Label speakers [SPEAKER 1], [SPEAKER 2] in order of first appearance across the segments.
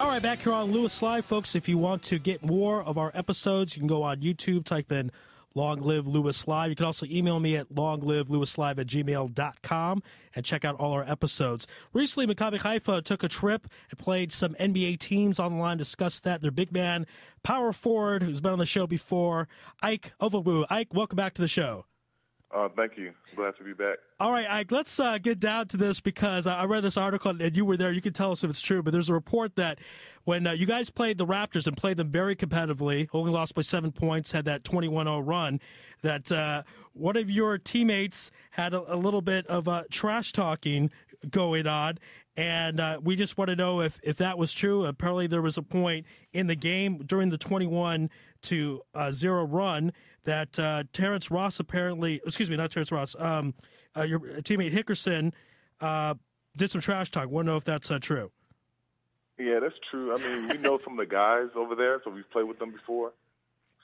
[SPEAKER 1] All right, back here on Louis Live, folks. If you want to get more of our episodes, you can go on YouTube, type in Long Live Louis Live. You can also email me at longlivelewislive at gmail.com and check out all our episodes. Recently, Maccabi Haifa took a trip and played some NBA teams on the line, discussed that. Their big man, power forward, who's been on the show before, Ike Ofoegbu. Ike, welcome back to the show.
[SPEAKER 2] Uh, thank you. Glad to be back.
[SPEAKER 1] All right, Ike, let's uh, get down to this because I read this article and you were there. You can tell us if it's true, but there's a report that when uh, you guys played the Raptors and played them very competitively, only lost by seven points, had that 21 0 run, that uh, one of your teammates had a, a little bit of uh, trash talking going on. And uh, we just want to know if, if that was true. Apparently, there was a point in the game during the 21 to uh, 0 run that uh, Terrence Ross apparently, excuse me, not Terrence Ross, um, uh, your teammate Hickerson uh, did some trash talk. Want to know if that's uh, true?
[SPEAKER 2] Yeah, that's true. I mean, we know some of the guys over there, so we've played with them before.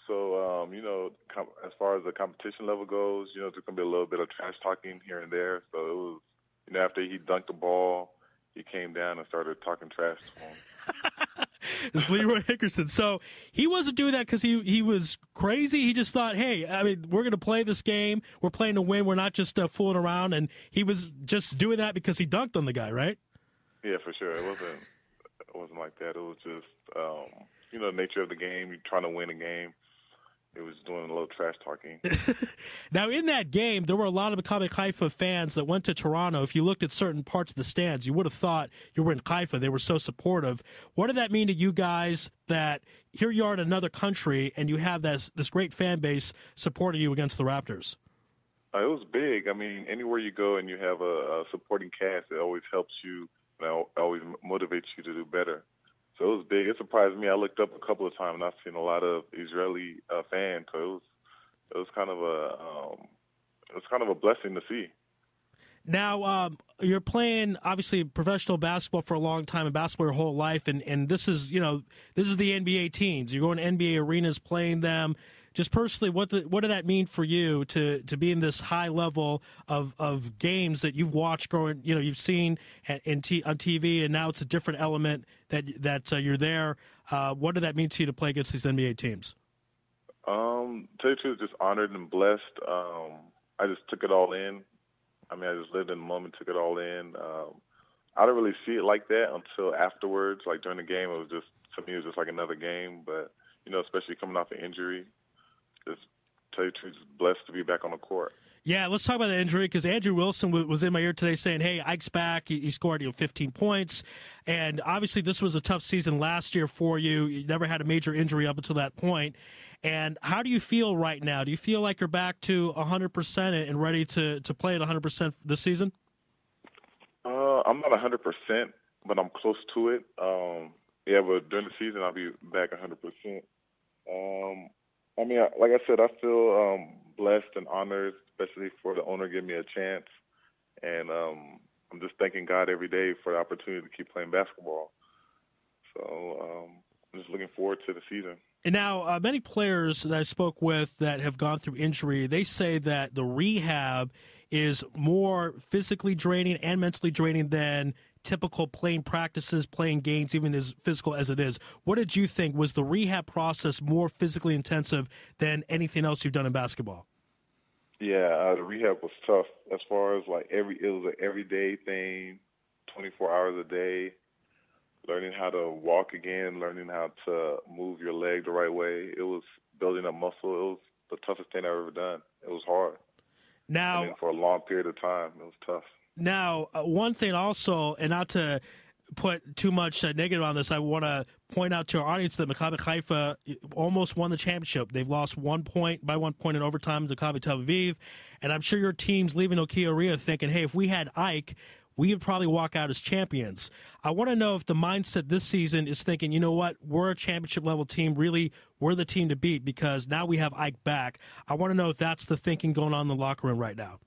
[SPEAKER 2] So, um, you know, com- as far as the competition level goes, you know, there's going to be a little bit of trash talking here and there. So it was, you know, after he dunked the ball, he came down and started talking trash to him.
[SPEAKER 1] It's Leroy Hickerson. So he wasn't doing that because he he was crazy. He just thought, hey, I mean, we're going to play this game. We're playing to win. We're not just uh, fooling around. And he was just doing that because he dunked on the guy, right?
[SPEAKER 2] Yeah, for sure. It wasn't. It wasn't like that. It was just, um, you know, the nature of the game. You're trying to win a game it was doing a little trash talking.
[SPEAKER 1] now, in that game, there were a lot of Maccabi Haifa fans that went to Toronto. If you looked at certain parts of the stands, you would have thought you were in Haifa. They were so supportive. What did that mean to you guys that here you are in another country and you have this, this great fan base supporting you against the Raptors?
[SPEAKER 2] Uh, it was big. I mean, anywhere you go and you have a, a supporting cast, it always helps you and always motivates you to do better. So it was big. It surprised me. I looked up a couple of times and I've seen a lot of Israeli uh, fans. So it was it was kind of a um, it was kind of a blessing to see.
[SPEAKER 1] Now, um, you're playing obviously professional basketball for a long time and basketball your whole life, and, and this is you know this is the NBA teams. You're going to NBA arenas playing them just personally, what the, what did that mean for you to to be in this high level of, of games that you've watched growing? You know, you've seen in t- on TV, and now it's a different element that that uh, you're there. Uh, what did that mean to you to play against these NBA teams?
[SPEAKER 2] Um, tell you truth, just honored and blessed. Um, I just took it all in. I mean, I just lived in the moment, took it all in. Um, I didn't really see it like that until afterwards. Like during the game, it was just to me, it was just like another game. But you know, especially coming off an injury, just tell you blessed to be back on the court.
[SPEAKER 1] Yeah, let's talk about the injury because Andrew Wilson was in my ear today saying, "Hey, Ike's back. He scored you know 15 points, and obviously this was a tough season last year for you. You never had a major injury up until that point. And how do you feel right now? Do you feel like you're back to 100 percent and ready to to play at 100 percent this season?
[SPEAKER 2] Uh, I'm not 100 percent, but I'm close to it. Um, yeah, but during the season I'll be back 100 percent. Um, I mean, like I said, I feel um, blessed and honored, especially for the owner giving me a chance. And um, I'm just thanking God every day for the opportunity to keep playing basketball. So um, I'm just looking forward to the season.
[SPEAKER 1] And now, uh, many players that I spoke with that have gone through injury, they say that the rehab is more physically draining and mentally draining than typical playing practices, playing games, even as physical as it is. What did you think? Was the rehab process more physically intensive than anything else you've done in basketball?
[SPEAKER 2] Yeah, uh, the rehab was tough as far as like every it was an everyday thing, 24 hours a day, learning how to walk again, learning how to move your leg the right way. It was building a muscle. It was the toughest thing I've ever done. It was hard.
[SPEAKER 1] Now,
[SPEAKER 2] for a long period of time, it was tough.
[SPEAKER 1] Now, uh, one thing also, and not to put too much uh, negative on this, I want to point out to our audience that Maccabi Haifa almost won the championship. They've lost one point by one point in overtime to Maccabi Tel Aviv, and I'm sure your team's leaving Nokia Arena thinking, "Hey, if we had Ike." We would probably walk out as champions. I want to know if the mindset this season is thinking, you know what, we're a championship level team. Really, we're the team to beat because now we have Ike back. I want to know if that's the thinking going on in the locker room right now.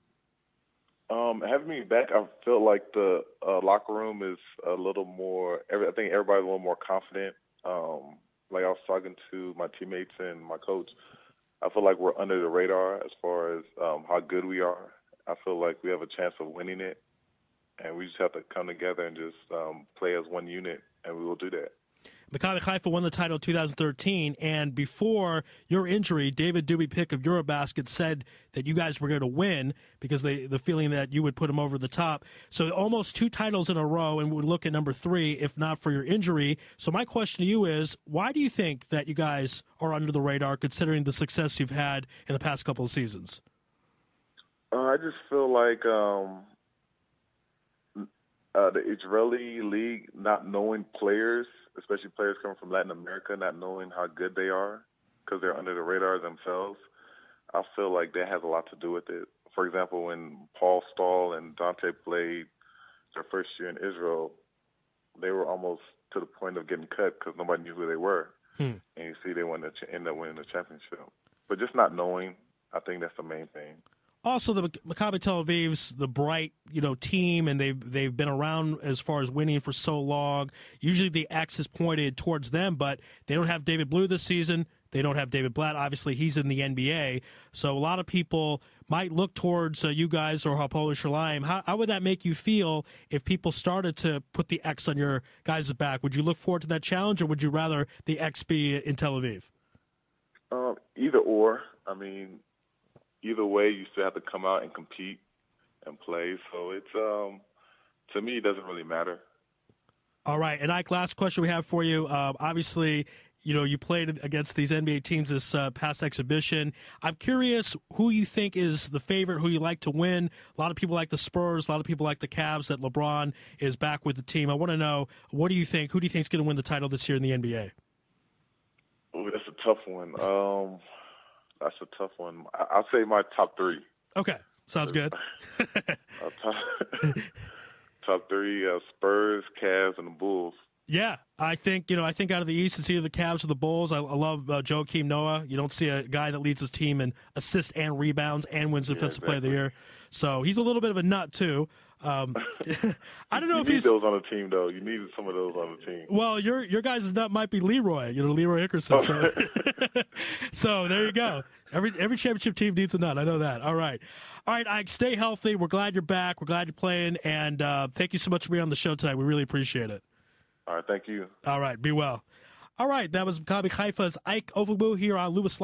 [SPEAKER 2] Um, having me back, I feel like the uh, locker room is a little more. Every, I think everybody's a little more confident. Um, like I was talking to my teammates and my coach, I feel like we're under the radar as far as um, how good we are. I feel like we have a chance of winning it, and we just have to come together and just um, play as one unit, and we will do that.
[SPEAKER 1] Maccabi Haifa won the title in 2013, and before your injury, David Doobie Pick of Eurobasket said that you guys were going to win because they the feeling that you would put them over the top. So almost two titles in a row, and would look at number three if not for your injury. So my question to you is, why do you think that you guys are under the radar, considering the success you've had in the past couple of seasons?
[SPEAKER 2] Uh, I just feel like um, uh, the Israeli league not knowing players, especially players coming from Latin America, not knowing how good they are because they're under the radar themselves. I feel like that has a lot to do with it. For example, when Paul Stahl and Dante played their first year in Israel, they were almost to the point of getting cut because nobody knew who they were. Hmm. And you see, they won to end up winning the championship. But just not knowing, I think that's the main thing
[SPEAKER 1] also the Maccabi Tel Aviv's the bright you know team, and they've they've been around as far as winning for so long. Usually the X is pointed towards them, but they don't have David Blue this season. They don't have David Blatt. Obviously, he's in the NBA, so a lot of people might look towards uh, you guys or Hapoel Yerushalayim. How, how would that make you feel if people started to put the X on your guys' back? Would you look forward to that challenge, or would you rather the X be in Tel Aviv?
[SPEAKER 2] Um, either or. I mean, either way, you still have to come out and compete and play. So it's um, to me, it doesn't really matter.
[SPEAKER 1] All right, and Ike, last question we have for you. Uh, obviously, you know you played against these NBA teams this uh, past exhibition. I'm curious who you think is the favorite, who you like to win. A lot of people like the Spurs. A lot of people like the Cavs. That LeBron is back with the team. I want to know what do you think? Who do you think is going to win the title this year in the NBA?
[SPEAKER 2] Oh, that's a tough one. Um, that's a tough one. I'll say my top three.
[SPEAKER 1] Okay, sounds good.
[SPEAKER 2] top, top three: uh, Spurs, Cavs, and the Bulls.
[SPEAKER 1] Yeah, I think you know. I think out of the East, it's either the Cavs or the Bulls. I, I love uh, Joakim Noah. You don't see a guy that leads his team in assists and rebounds and wins Defensive yeah, exactly. Player of the Year. So he's a little bit of a nut too. Um, I don't know
[SPEAKER 2] you
[SPEAKER 1] if
[SPEAKER 2] need
[SPEAKER 1] he's
[SPEAKER 2] those on the team though. You need some of those on the team.
[SPEAKER 1] Well, your your guys' nut might be Leroy. You know, Leroy Hickerson. So, so there you go. Every every championship team needs a nut. I know that. All right, all right. Ike, stay healthy. We're glad you're back. We're glad you're playing, and uh, thank you so much for being on the show tonight. We really appreciate it.
[SPEAKER 2] All right, thank you.
[SPEAKER 1] All right, be well. All right, that was Maccabi Haifa's Ike Ofoegbu here on Louis Live.